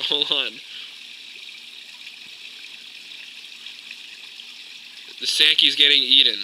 Hold on. The Sankey's getting eaten.